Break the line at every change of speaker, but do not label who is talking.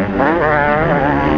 Mm-hmm.